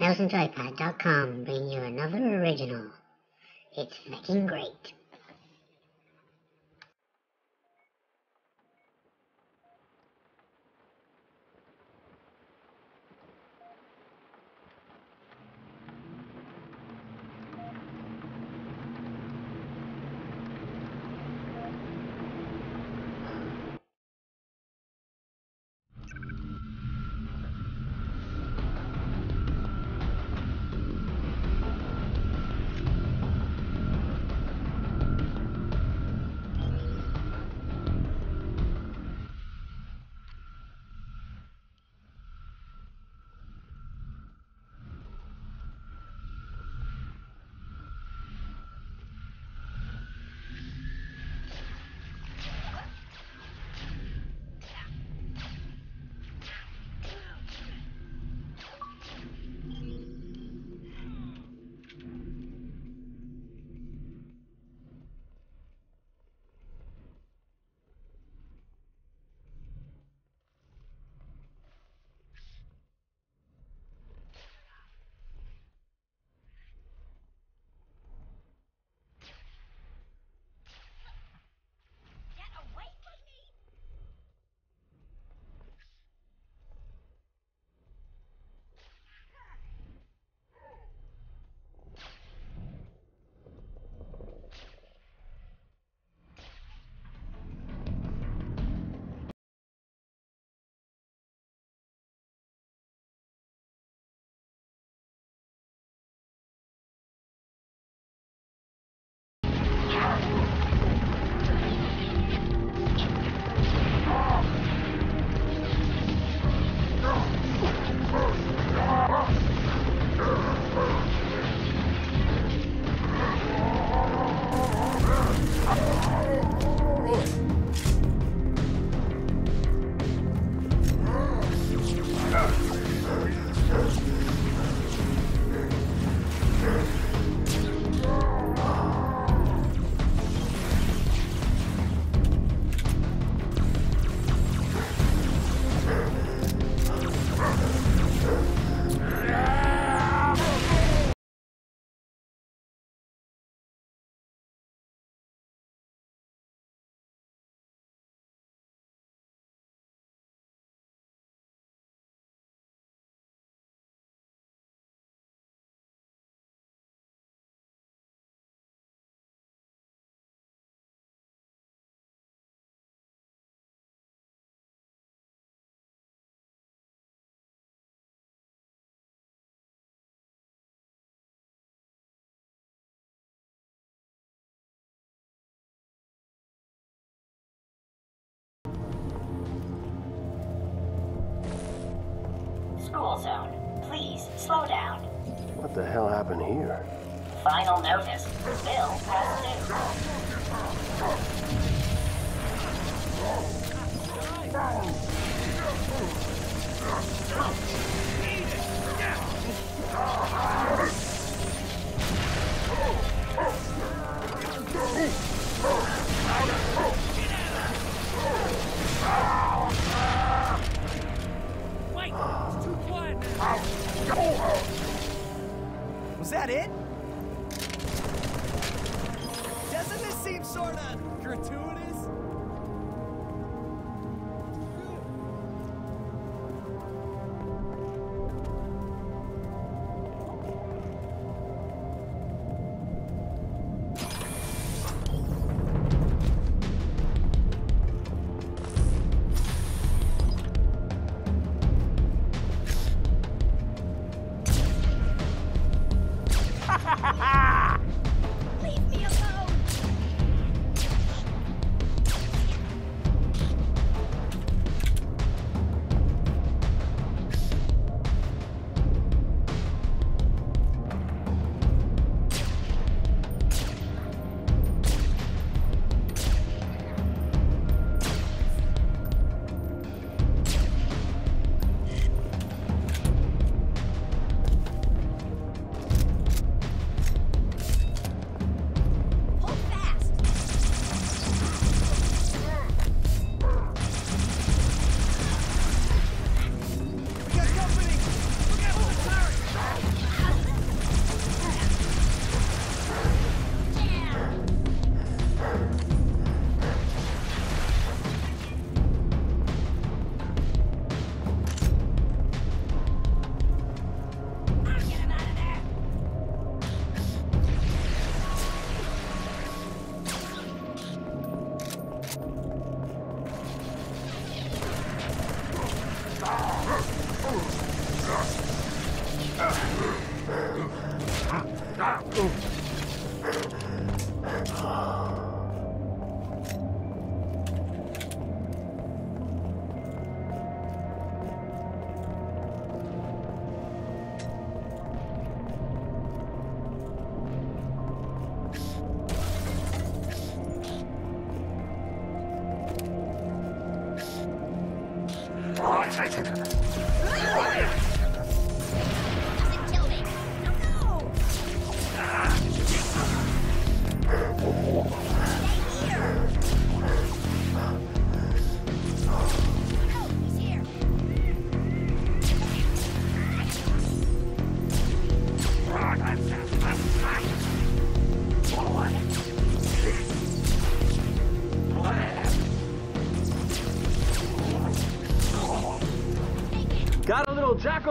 MousenJoypad.com bring you another original. It's fucking great. School zone. Please slow down. What the hell happened here? Final notice. Bill has due.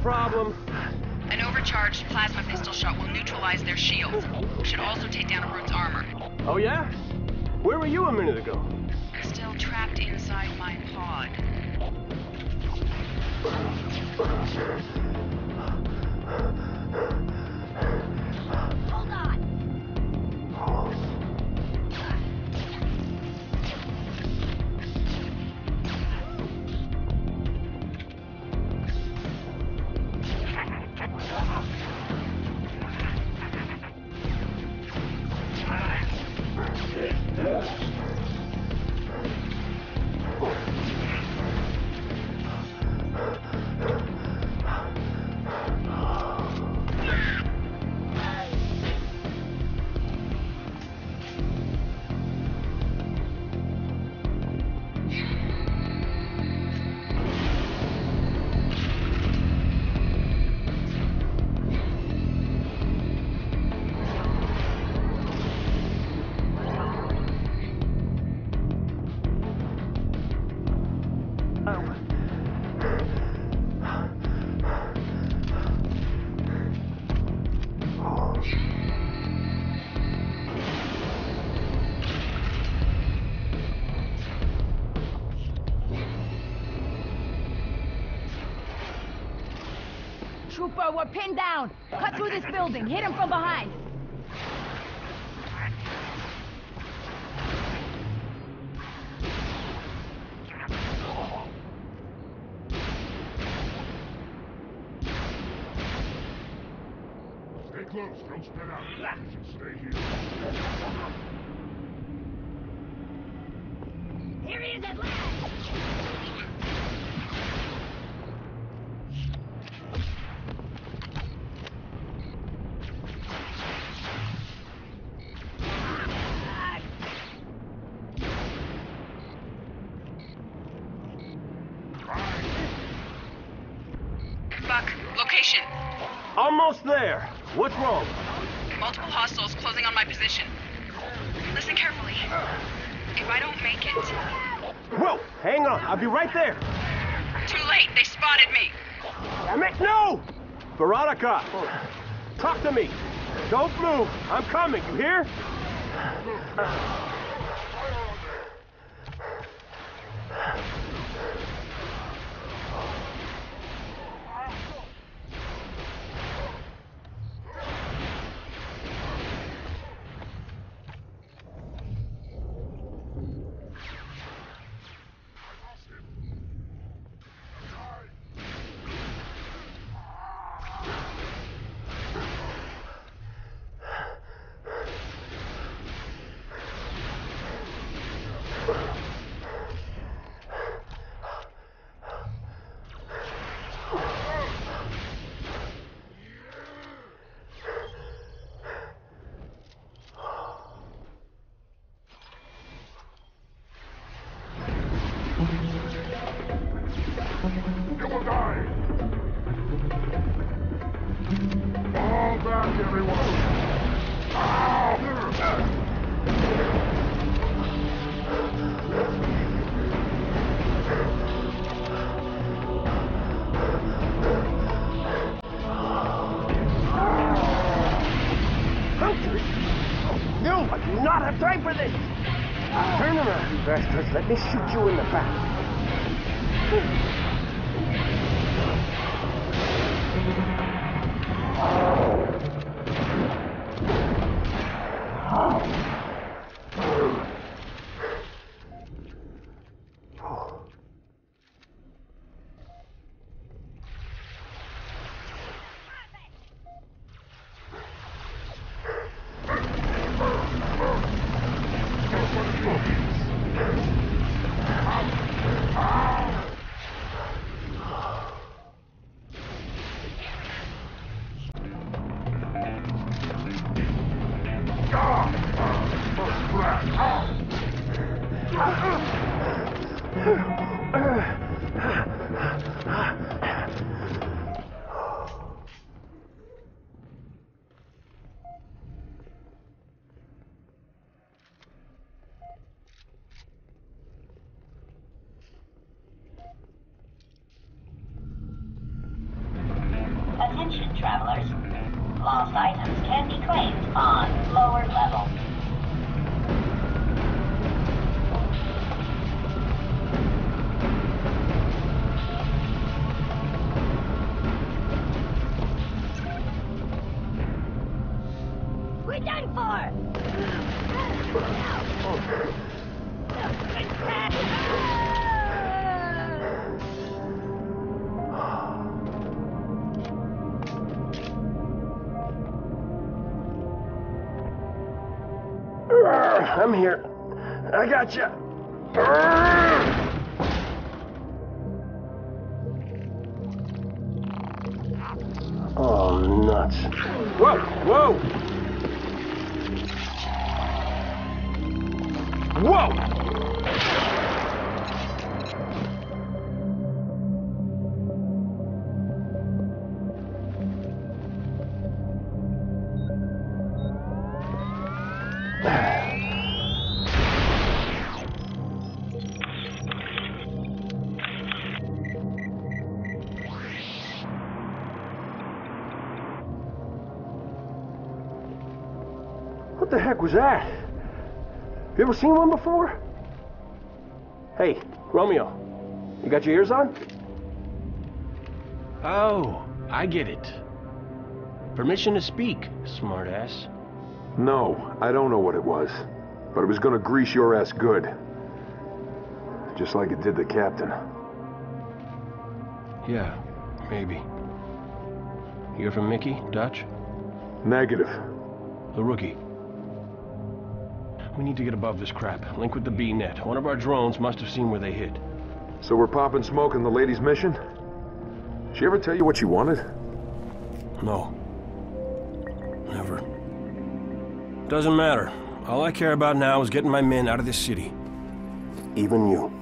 Problem. An overcharged plasma pistol shot will neutralize their shield. Should also take down a brute's armor. Oh, yeah? Where were you a minute ago? Still trapped inside my pod. Trooper, we're pinned down. Cut through this building. Hit him from behind. Stay close, don't spread out. You should stay here. Here he is at last. Location. Almost there. What's wrong? Multiple hostiles closing on my position. Listen carefully. If I don't make it, Whoa, hang on. I'll be right there. too late. They spotted me. Damn it, no! Veronica, talk to me. Don't move. I'm coming. You hear? We're done for! I'm here. I got you. Oh, nuts. Whoa, whoa! Whoa! What the heck was that? You ever seen one before? Hey, Romeo, you got your ears on? Oh, I get it. Permission to speak, smartass. No, I don't know what it was. But it was gonna grease your ass good. Just like it did the captain. Yeah, maybe. You're from Mickey, Dutch? Negative. The rookie. We need to get above this crap. Link with the B-net. One of our drones must have seen where they hit. So we're popping smoke in the lady's mission? She ever tell you what she wanted? No. Never. Doesn't matter. All I care about now is getting my men out of this city. Even you.